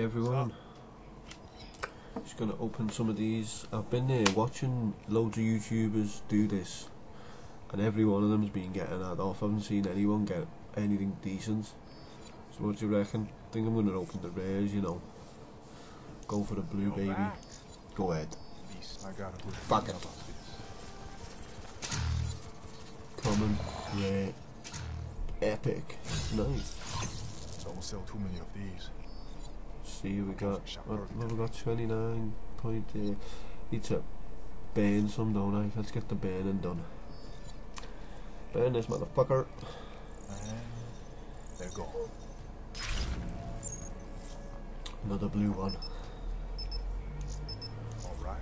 Hey everyone. Just gonna open some of these. I've been there watching loads of YouTubers do this, and every one of them's been getting that off. I haven't seen anyone get anything decent. So what do you reckon? think I'm gonna open the rares, you know. Go for the blue baby. Go ahead. I got it. Fuck it. Common, rare, epic, nice. Don't sell too many of these. See, we got what we got? Twenty nine point. Uh, need to burn some, don't I? Let's get the burning done. Burn this motherfucker. And there go. Another blue one. Alright.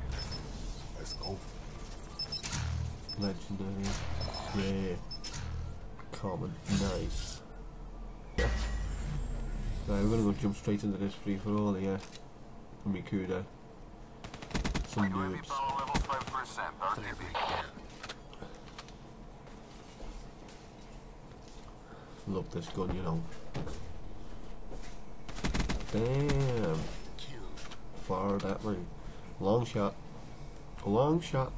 Let's go. Legendary. Rare. Common. Nice. Right, we're gonna go jump straight into this free for all here. From Mikuda. Some noobs. Love this gun, you know. Damn. Far that way. Long shot. Long shot.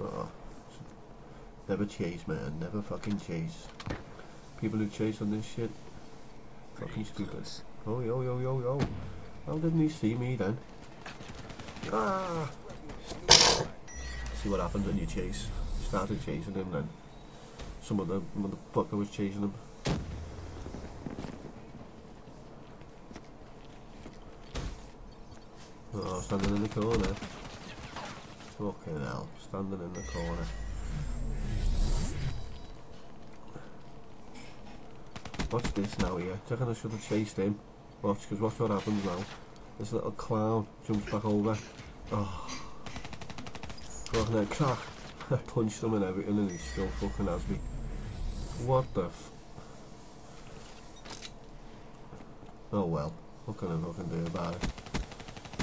Oh. Never chase, man. Never fucking chase. People who chase on this shit, fucking stupid. Oh, yo, yo, yo, yo. How didn't he see me then? Ah! See what happens when you chase. Started chasing him then. Some other motherfucker was chasing him. Oh, standing in the corner. Fucking hell, standing in the corner. Watch this now here. You reckon I should have chased him? Watch, because watch what happens now. This little clown jumps back over. Oh. Fucking hell, crack. I punched him and everything and he still fucking has me. What the f... Oh well. What can I fucking do about it?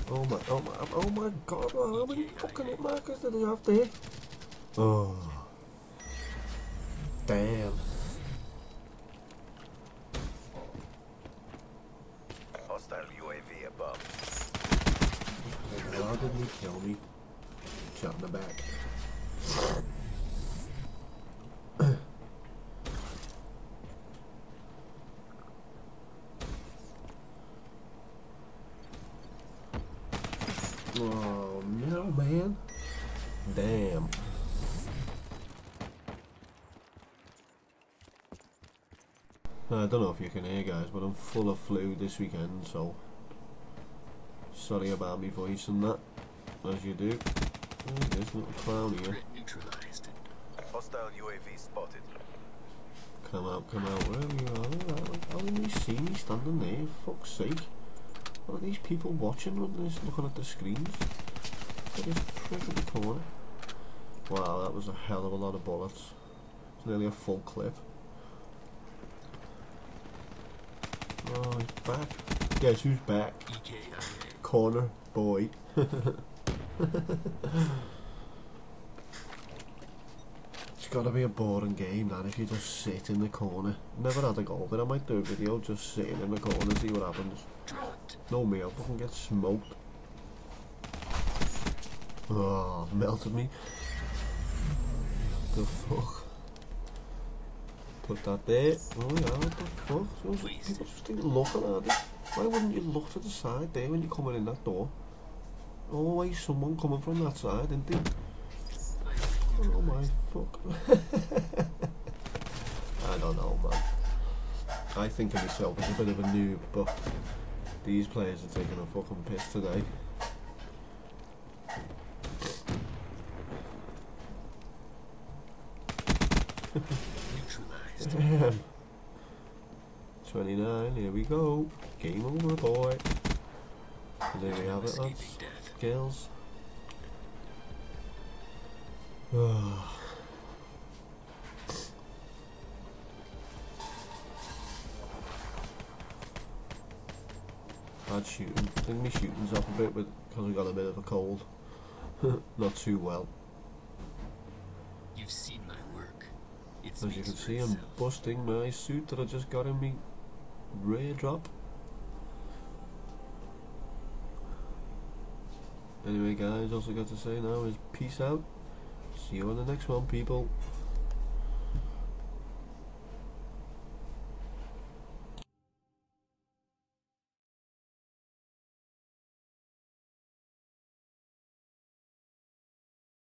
Oh, oh my, oh my, oh my god, oh, how many fucking hit markers did I have there? Oh. Damn. Hostile UAV above. How did he kill me? Shot in the back. Oh no, man. Damn. I don't know if you can hear guys, but I'm full of flu this weekend, so sorry about my voice and that, as you do. Oh, there's a little clown here. Hostile UAV spotted. Come out, come out, wherever you are. How, how didn't you see me standing there? Fuck's sake. What are these people watching when they're looking at the screens? Look at this prick corner. Wow, that was a hell of a lot of bullets. It's nearly a full clip. Oh, he's back. Guess who's back? Corner boy. It's gotta be a boring game, that if you just sit in the corner. Never had a goal, but I might do a video just sitting in the corner, and see what happens. No I'll fucking get smoked. Oh, ah, melted me. What The fuck? Put that there. Oh yeah, what the fuck? Those people just looking at it. Why wouldn't you look to the side there when you're coming in that door? Always someone coming from that side, isn't there? Oh my fuck. I don't know, man. I think of myself as a bit of a noob, but these players are taking a fucking piss today. Damn. 29, here we go. Game over, boy. And there we have it, lads. Bad shooting. I think my shooting's off a bit because I got a bit of a cold. Not too well. You've seen my work. It As you can see, I'm busting my suit that I just got in me rare drop. Anyway, guys, also got to say now is peace out. See you on the next one, people.